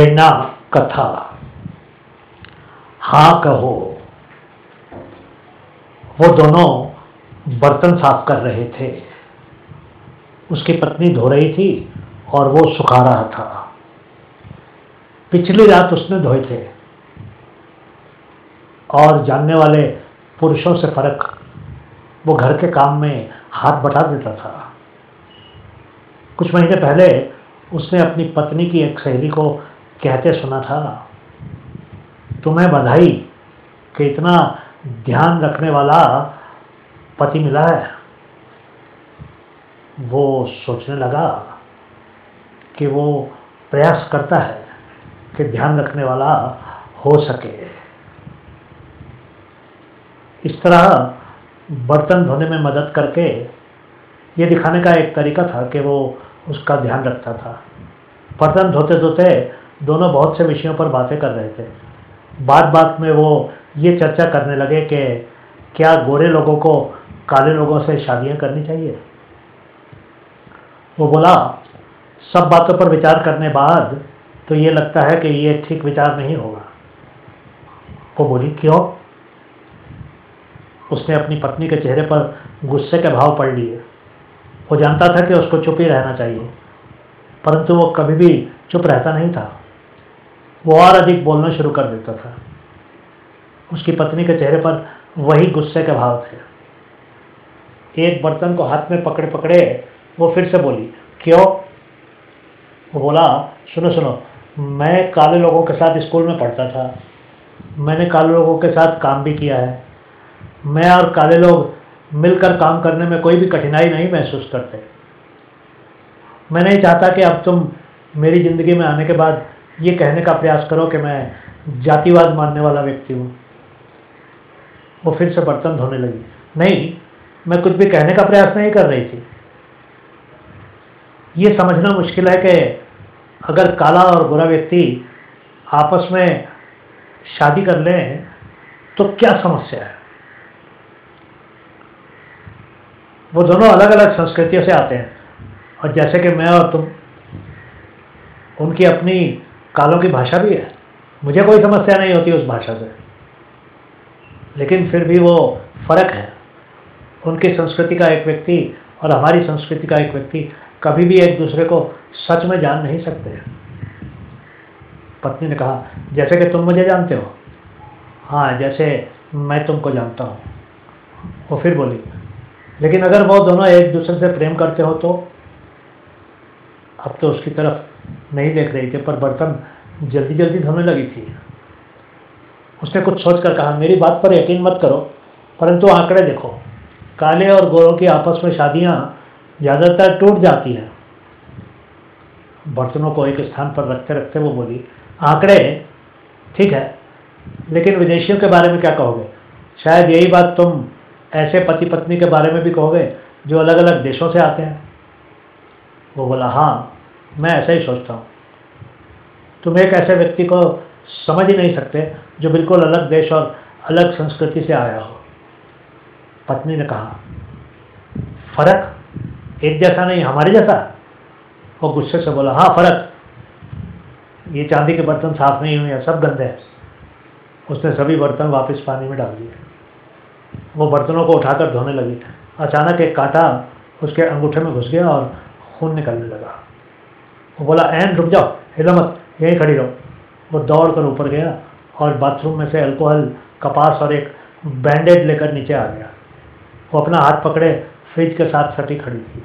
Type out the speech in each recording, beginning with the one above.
प्रेरणा कथा। हाँ कहो, वो दोनों बर्तन साफ़ कर रहे थे। उसकी पत्नी धो रही थी और वो सुखा रहा था। पिछली रात उसने धोए थे। और जानने वाले पुरुषों से फ़र्क वो घर के काम में हाथ बटा देता था। कुछ महीने पहले उसने अपनी पत्नी की एक सहेली को कहते सुना था, तुम्हें बधाई कि इतना ध्यान रखने वाला पति मिला है। वो सोचने लगा कि वो प्रयास करता है कि ध्यान रखने वाला हो सके। इस तरह बर्तन धोने में मदद करके ये दिखाने का एक तरीका था कि वो उसका ध्यान रखता था। बर्तन धोते धोते दोनों बहुत से विषयों पर बातें कर रहे थे। बात बात में वो ये चर्चा करने लगे कि क्या गोरे लोगों को काले लोगों से शादियाँ करनी चाहिए? वो बोला, सब बातों पर विचार करने बाद तो ये लगता है कि ये ठीक विचार नहीं होगा। वो बोली, क्यों? उसने अपनी पत्नी के चेहरे पर गुस्से के भाव पढ़ लिए। वो जानता था कि उसको चुप ही रहना चाहिए, परंतु वो कभी भी चुप रहता नहीं था। वो और अधिक बोलना शुरू कर देता था। उसकी पत्नी के चेहरे पर वही गुस्से के भाव थे। एक बर्तन को हाथ में पकड़े पकड़े वो फिर से बोली, क्यों? वो बोला, सुनो सुनो, मैं काले लोगों के साथ स्कूल में पढ़ता था। मैंने काले लोगों के साथ काम भी किया है। मैं और काले लोग मिलकर काम करने में कोई भी कठिनाई नहीं महसूस करते। मैं नहीं चाहता कि अब तुम मेरी ज़िंदगी में आने के बाद ये कहने का प्रयास करो कि मैं जातिवाद मानने वाला व्यक्ति हूँ। वो फिर से बर्तन धोने लगी। नहीं, मैं कुछ भी कहने का प्रयास नहीं कर रही थी। ये समझना मुश्किल है कि अगर काला और बुरा व्यक्ति आपस में शादी कर लें तो क्या समस्या है? वो दोनों अलग अलग संस्कृतियों से आते हैं। और जैसे कि मैं और तुम, उनकी अपनी कालों की भाषा भी है। मुझे कोई समस्या नहीं होती उस भाषा से। लेकिन फिर भी वो फ़र्क है। उनकी संस्कृति का एक व्यक्ति और हमारी संस्कृति का एक व्यक्ति कभी भी एक दूसरे को सच में जान नहीं सकते। पत्नी ने कहा, जैसे कि तुम मुझे जानते हो? हाँ जैसे मैं तुमको जानता हूँ। वो फिर बोली, लेकिन अगर वो दोनों एक दूसरे से प्रेम करते हो तो? अब तो उसकी तरफ़ नहीं देख रही थी, पर बर्तन जल्दी जल्दी धोने लगी थी। उसने कुछ सोचकर कहा, मेरी बात पर यकीन मत करो, परंतु आंकड़े देखो। काले और गोरों की आपस में शादियाँ ज़्यादातर टूट जाती हैं। बर्तनों को एक स्थान पर रखते रखते वो बोली, आंकड़े? ठीक है, लेकिन विदेशियों के बारे में क्या कहोगे? शायद यही बात तुम ऐसे पति पत्नी के बारे में भी कहोगे, जो अलग अलग देशों से आते हैं? वो बोला हाँ मैं ऐसा ही सोचता हूँ। तुम एक ऐसे व्यक्ति को समझ ही नहीं सकते जो बिल्कुल अलग देश और अलग संस्कृति से आया हो। पत्नी ने कहा, फ़र्क एक जैसा नहीं, हमारे जैसा? वो गुस्से से बोला हाँ फ़र्क। ये चांदी के बर्तन साफ़ नहीं हुए हैं, सब गंदे हैं। उसने सभी बर्तन वापस पानी में डाल दिए। वो बर्तनों को उठाकर धोने लगी। अचानक एक कांटा उसके अंगूठे में घुस गया और खून निकलने लगा। वो बोला, एन, रुक जाओ, हिलो मत, यहीं खड़ी रहो। वो दौड़ कर ऊपर गया और बाथरूम में से अल्कोहल, कपास और एक बैंडेज लेकर नीचे आ गया। वो अपना हाथ पकड़े, फ्रिज के साथ सटी खड़ी थी।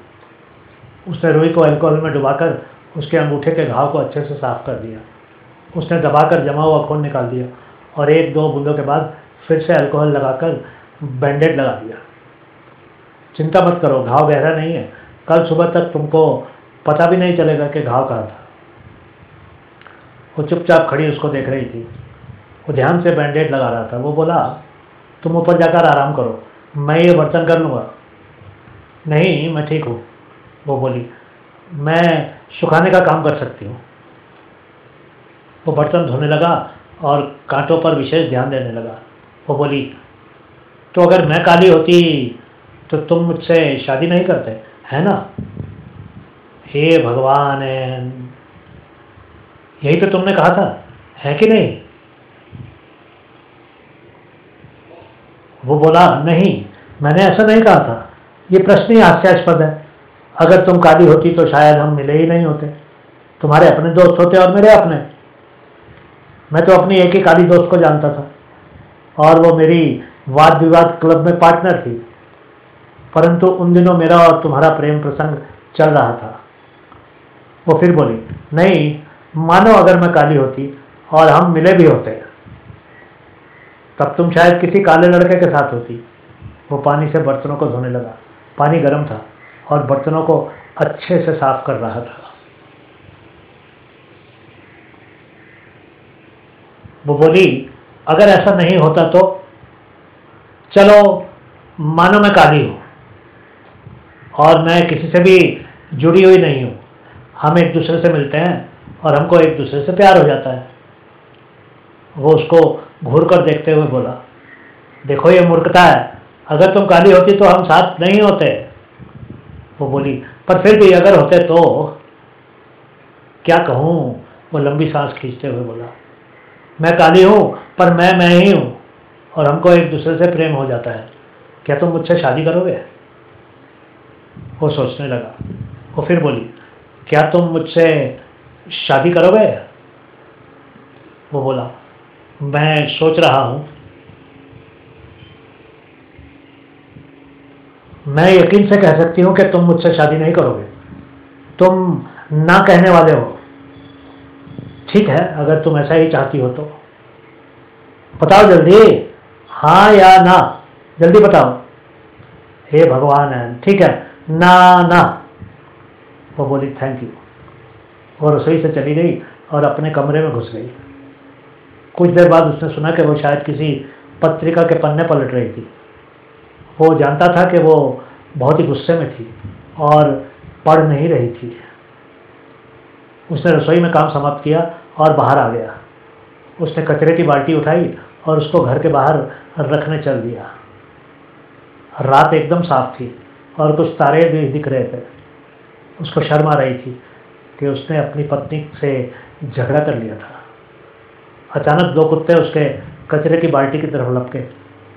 उसने रुई को अल्कोहल में डुबाकर उसके अंगूठे के घाव को अच्छे से साफ़ कर दिया। उसने दबाकर जमा हुआ खून निकाल दिया और एक दो बूंदों के बाद फिर से अल्कोहल लगाकर बैंडेड लगा दिया। चिंता मत करो, घाव गहरा नहीं है। कल सुबह तक तुमको पता भी नहीं चलेगा कि घाव कहाँ था। वो चुपचाप खड़ी उसको देख रही थी। वो ध्यान से बैंडेड लगा रहा था। वो बोला, तुम ऊपर जाकर आराम करो। मैं ये बर्तन कर लूँगा। नहीं, मैं ठीक हूँ। वो बोली, मैं सुखाने का काम कर सकती हूँ। वो बर्तन धोने लगा और कांटों पर विशेष ध्यान देने लगा। वो बोली तो अगर मैं काली होती तो तुम मुझसे शादी नहीं करते, है ना? हे भगवान, यही तो तुमने कहा था, है कि नहीं? वो बोला, नहीं, मैंने ऐसा नहीं कहा था। ये प्रश्न ही हास्यास्पद है। अगर तुम काली होती तो शायद हम मिले ही नहीं होते। तुम्हारे अपने दोस्त होते और मेरे अपने। मैं तो अपनी एक ही काली दोस्त को जानता था। और वो मेरी वाद विवाद क्लब में पार्टनर थी। परंतु उन दिनों मेरा और तुम्हारा प्रेम प्रसंग चल रहा था। वो फिर बोली, नहीं, मानो अगर मैं काली होती और हम मिले भी होते, तब तुम शायद किसी काले लड़के के साथ होती। वो पानी से बर्तनों को धोने लगा। पानी गर्म था और बर्तनों को अच्छे से साफ़ कर रहा था। वो बोली, अगर ऐसा नहीं होता तो चलो, मानो मैं काली हूँ और मैं किसी से भी जुड़ी हुई नहीं हूँ। हम एक दूसरे से मिलते हैं और हमको एक दूसरे से प्यार हो जाता है। वो उसको घूर कर देखते हुए बोला, देखो ये मूर्खता है, अगर तुम काली होती तो हम साथ नहीं होते। वो बोली, पर फिर भी अगर होते तो क्या कहूँ? वो लंबी सांस खींचते हुए बोला, मैं काली हूँ, पर मैं मैं ही हूँ और हमको एक दूसरे से प्रेम हो जाता है। क्या तुम मुझसे शादी करोगे? वो सोचने लगा। वो फिर बोली क्या तुम मुझसे शादी करोगे? वो बोला, मैं सोच रहा हूँ। मैं यकीन से कह सकती हूँ कि तुम मुझसे शादी नहीं करोगे। तुम ना कहने वाले हो। ठीक है, अगर तुम ऐसा ही चाहती हो तो। बताओ जल्दी हाँ या ना? जल्दी बताओ। हे भगवान है ठीक है, ना ना। वो बोली थैंक यू वो रसोई से चली गई और अपने कमरे में घुस गई। कुछ देर बाद उसने सुना कि वो शायद किसी पत्रिका के पन्ने पलट रही थी। वो जानता था कि वो बहुत ही गुस्से में थी और पढ़ नहीं रही थी। उसने रसोई में काम समाप्त किया और बाहर आ गया। उसने कचरे की बाल्टी उठाई और उसको घर के बाहर रखने चल दिया। रात एकदम साफ़ थी और कुछ तारे भी दिख रहे थे। उसको शर्म आ रही थी कि उसने अपनी पत्नी से झगड़ा कर लिया था। अचानक दो कुत्ते उसके कचरे की बाल्टी की तरफ़ लपके।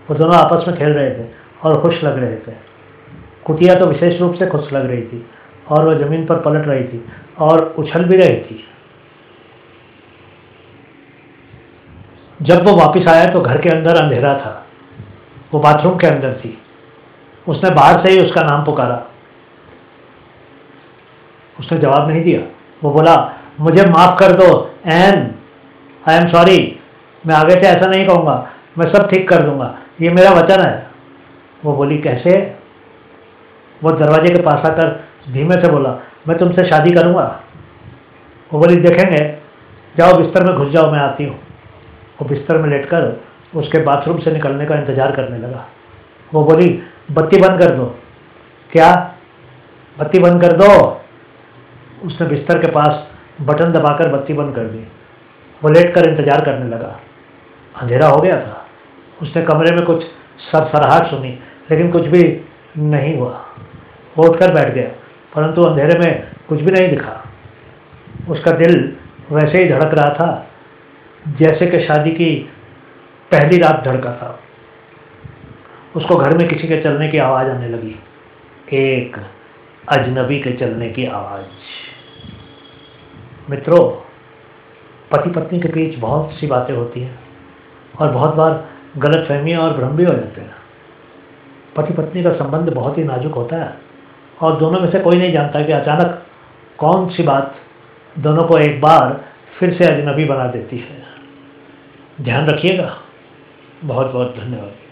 वो दोनों आपस में खेल रहे थे और खुश लग रहे थे। कुटिया तो विशेष रूप से खुश लग रही थी और वह ज़मीन पर पलट रही थी और उछल भी रही थी। जब वो वापस आया तो घर के अंदर अंधेरा था। वो बाथरूम के अंदर थी। उसने बाहर से ही उसका नाम पुकारा। उसने जवाब नहीं दिया। वो बोला, मुझे माफ़ कर दो एन आई एम सॉरी मैं आगे से ऐसा नहीं कहूँगा। मैं सब ठीक कर दूँगा। ये मेरा वचन है। वो बोली, कैसे? वो दरवाजे के पास आकर धीमे से बोला, मैं तुमसे शादी करूँगा। वो बोली, देखेंगे। जाओ, बिस्तर में घुस जाओ, मैं आती हूँ। वो बिस्तर में लेटकर उसके बाथरूम से निकलने का इंतज़ार करने लगा। वो बोली, बत्ती बंद कर दो। क्या? बत्ती बंद कर दो। उसने बिस्तर के पास बटन दबाकर बत्ती बंद कर दी। वो लेट कर इंतज़ार करने लगा। अंधेरा हो गया था। उसने कमरे में कुछ सरसराहट सुनी, लेकिन कुछ भी नहीं हुआ। वो उठकर बैठ गया, परंतु अंधेरे में कुछ भी नहीं दिखा। उसका दिल वैसे ही धड़क रहा था, जैसे कि शादी की पहली रात धड़का था। उसको घर में किसी के चलने की आवाज़ आने लगी। एक अजनबी के चलने की आवाज़। मित्रों पति पत्नी के बीच बहुत सी बातें होती हैं और बहुत बार गलत फहमियाँ और भ्रम भी हो जाते हैं। पति पत्नी का संबंध बहुत ही नाजुक होता है और दोनों में से कोई नहीं जानता कि अचानक कौन सी बात दोनों को एक बार फिर से अजनबी बना देती है। ध्यान रखिएगा। बहुत बहुत धन्यवाद।